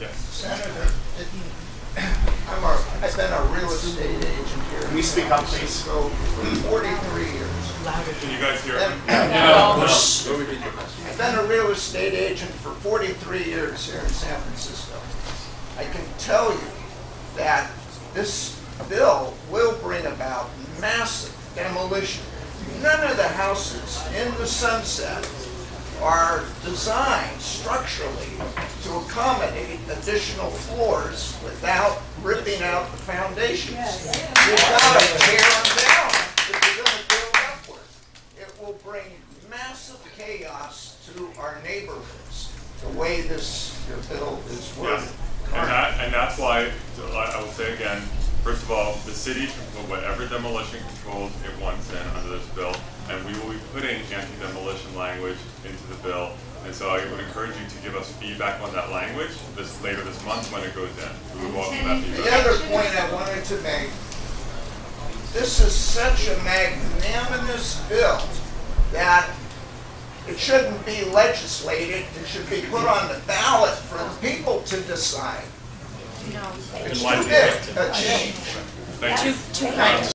Yes. Senator, I'm a, I've been a real estate agent here. Can we speak up, please? So, forty-three years. Can you guys hear me? I've been a real estate agent for 43 years here in San Francisco. I can tell you that this bill will bring about massive demolition. None of the houses in the Sunset are designed structurally to accommodate additional floors without ripping out the foundations. You've got to tear them down if you're going to build upward. It will bring massive chaos to our neighborhoods, the way this bill is worded. Yes. And that, and that's why, I I will say again, first of all, the city can put whatever demolition controls it wants in under this bill, and we will be putting anti-demolition language into the bill. And so I would encourage you to give us feedback on that language this, later this month when it goes in. We would welcome that The other point I wanted to make, this is such a magnanimous bill that it shouldn't be legislated, it should be put on the ballot for the people to decide. It's too big a change. Thank you. Too kind.